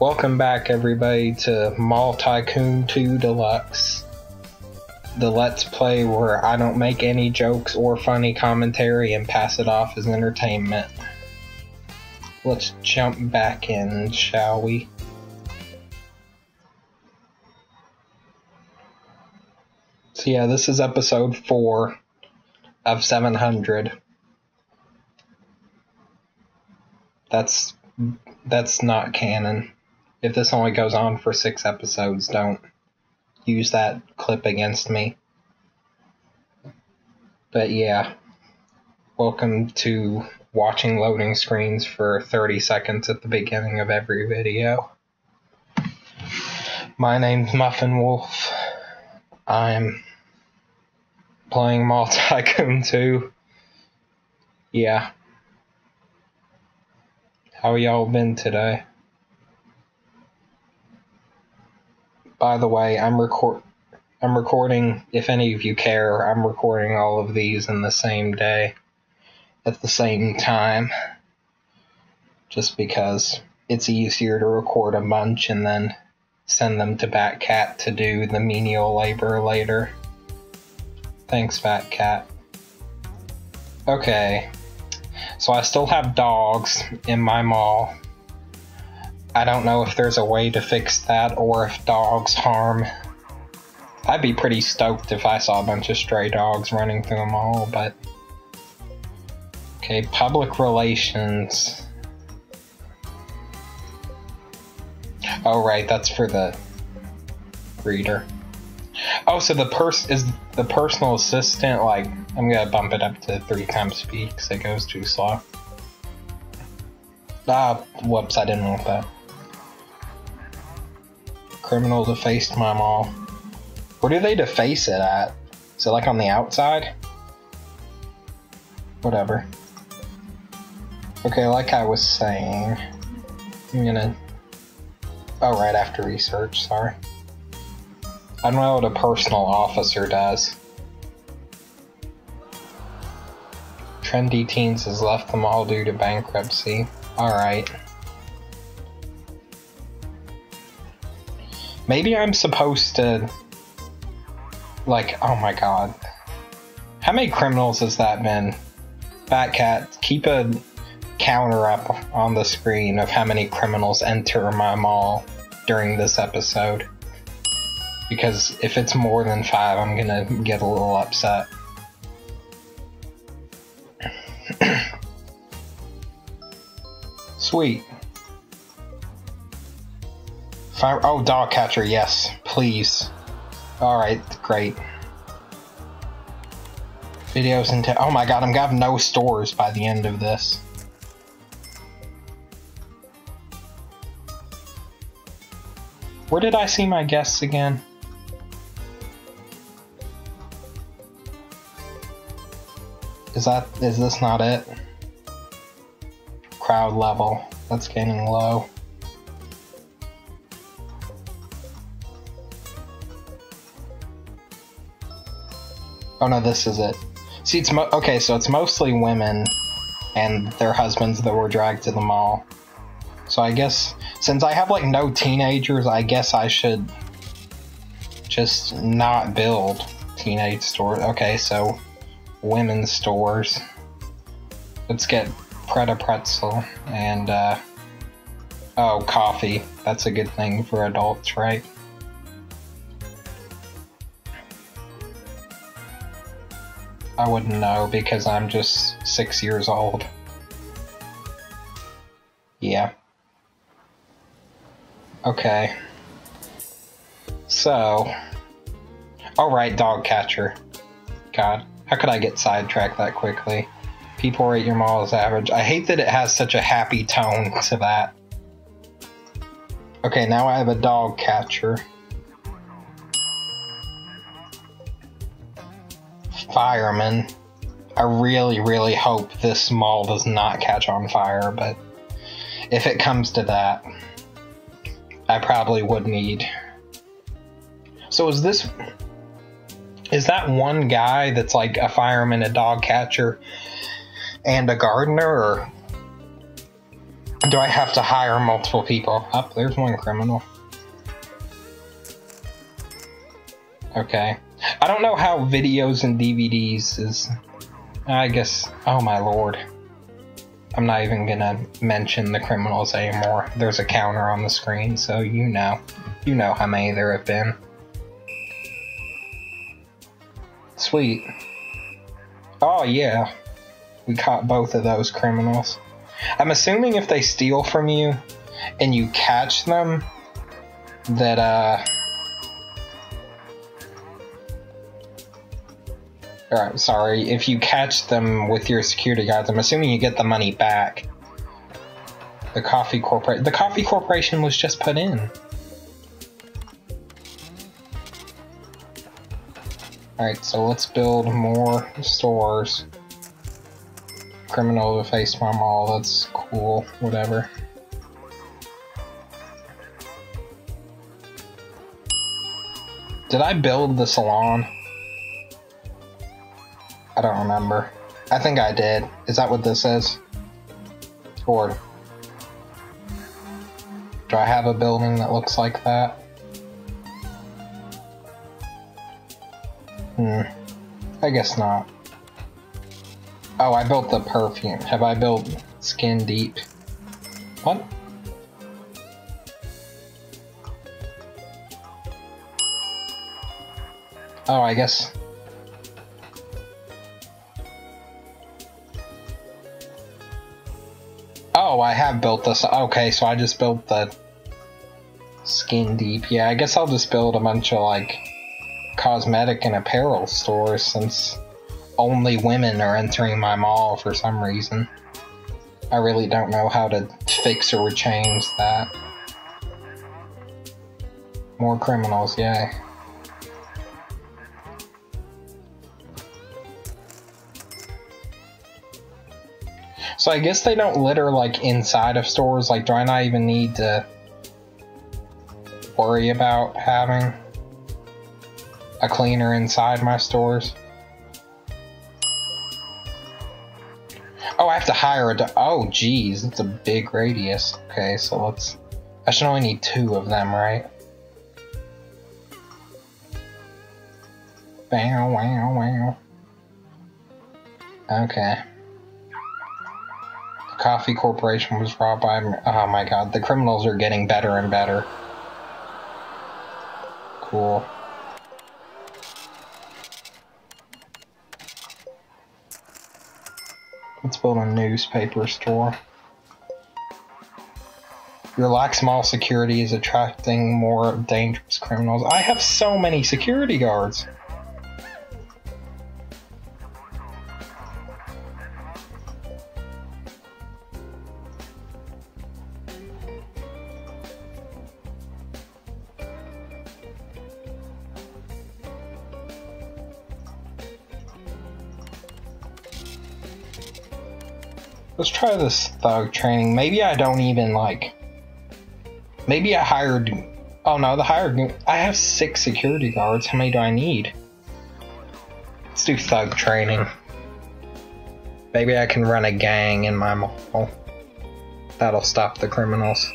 Welcome back, everybody, to Mall Tycoon 2 Deluxe. The Let's Play where I don't make any jokes or funny commentary and pass it off as entertainment. Let's jump back in, shall we? So, yeah, this is episode 4 of 700. That's that's not canon if this only goes on for six episodes, don't use that clip against me. But yeah, welcome to watching loading screens for 30 seconds at the beginning of every video. My name's Muffin Wolf. I'm playing Mall Tycoon 2. Yeah. How y'all been today? By the way, I'm record I'm recording if any of you care, I'm recording all of these in the same day at the same time. Just because it's easier to record a bunch and then send them to Batcat to do the menial labor later. Thanks, Batcat. Okay. So I still have dogs in my mall I don't know if there's a way to fix that or if dogs harm. I'd be pretty stoked if I saw a bunch of stray dogs running through the mall, but. Okay, public relations. Oh, right, that's for the reader. Oh, so the pers is the personal assistant like I'm gonna bump it up to three times speed because it goes too slow. Ah, whoops! I didn't want that. Criminal defaced my mall. Where do they deface it at? Is it like on the outside? Whatever. Okay, like I was saying, I'm gonna. Oh, right after research, sorry. I don't know what a personal officer does. Trendy Teens has left the mall due to bankruptcy. Alright. Maybe I'm supposed to. Like, oh my god. How many criminals has that been? Batcat, keep a counter up on the screen of how many criminals enter my mall during this episode. Because if it's more than five, I'm gonna get a little upset. Sweet. Fire oh, dog catcher, yes, please. Alright, great. Videos into- oh my god, I'm gonna have no stores by the end of this. Where did I see my guests again? Is that- is this not it? Crowd level. That's getting low. Oh no, this is it. See, it's okay. So it's mostly women and their husbands that were dragged to the mall. So I guess since I have like no teenagers, I guess I should just not build teenage stores. Okay, so women's stores. Let's get Pret a Pretzel and uh, oh, coffee. That's a good thing for adults, right? I wouldn't know because I'm just six years old. Yeah. Okay. So. Alright, dog catcher. God, how could I get sidetracked that quickly? People rate your mall as average. I hate that it has such a happy tone to that. Okay, now I have a dog catcher. Fireman. I really, really hope this mall does not catch on fire, but if it comes to that, I probably would need. So is this. Is that one guy that's like a fireman, a dog catcher, and a gardener, or. Do I have to hire multiple people? Up, oh, there's one criminal. Okay. I don't know how videos and DVDs is... I guess... Oh my lord. I'm not even gonna mention the criminals anymore. There's a counter on the screen, so you know. You know how many there have been. Sweet. Oh yeah. We caught both of those criminals. I'm assuming if they steal from you and you catch them, that uh Alright, sorry. If you catch them with your security guards, I'm assuming you get the money back. The coffee corporation. The coffee corporation was just put in. Alright, so let's build more stores. Criminal to face my mall, that's cool, whatever. Did I build the salon? I don't remember. I think I did. Is that what this is? Or do I have a building that looks like that? Hmm. I guess not. Oh, I built the perfume. Have I built Skin Deep? What? Oh, I guess Oh, I have built this. Okay, so I just built the skin deep. Yeah, I guess I'll just build a bunch of like cosmetic and apparel stores since only women are entering my mall for some reason. I really don't know how to fix or change that. More criminals, yay. So I guess they don't litter like inside of stores. Like, do I not even need to worry about having a cleaner inside my stores? Oh, I have to hire a. Oh, geez, it's a big radius. Okay, so let's. I should only need two of them, right? Wow, wow, wow. Okay. Coffee Corporation was robbed by. Oh my god, the criminals are getting better and better. Cool. Let's build a newspaper store. Your lax mall security is attracting more dangerous criminals. I have so many security guards. Let's try this thug training. Maybe I don't even like. Maybe I hired. Oh no, the hired. I have six security guards. How many do I need? Let's do thug training. Maybe I can run a gang in my mall. That'll stop the criminals.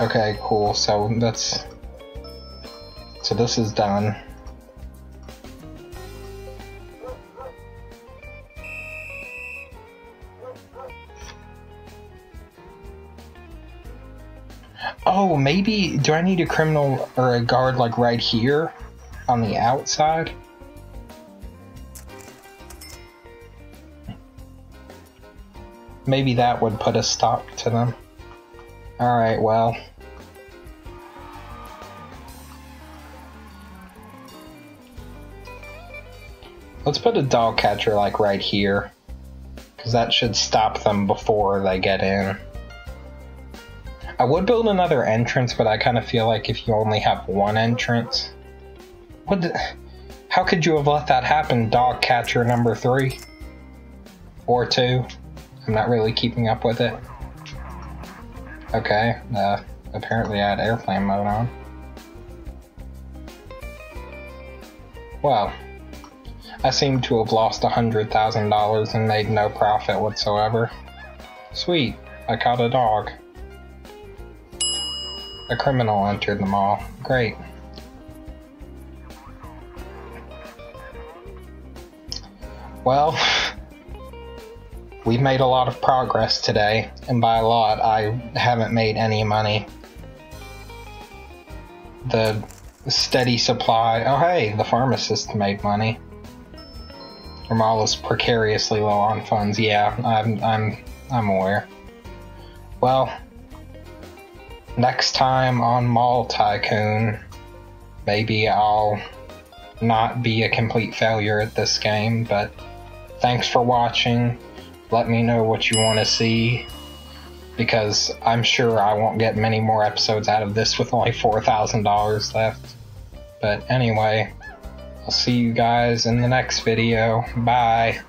Okay, cool. So that's. So this is done. Oh, maybe do I need a criminal or a guard like right here on the outside? Maybe that would put a stop to them. Alright, well. Let's put a dog catcher like right here. Because that should stop them before they get in. I would build another entrance, but I kind of feel like if you only have one entrance, what? The, how could you have let that happen, dog catcher number three or two? I'm not really keeping up with it. Okay, uh, apparently I had airplane mode on. Well, I seem to have lost a $100,000 and made no profit whatsoever. Sweet, I caught a dog. A criminal entered the mall. Great. Well, we've made a lot of progress today, and by a lot, I haven't made any money. The steady supply. Oh, hey, the pharmacist made money. Ramal is precariously low on funds. Yeah, I'm, I'm, I'm aware. Well, next time on Mall Tycoon, maybe I'll not be a complete failure at this game, but thanks for watching. Let me know what you want to see because I'm sure I won't get many more episodes out of this with only $4,000 left. But anyway, I'll see you guys in the next video. Bye.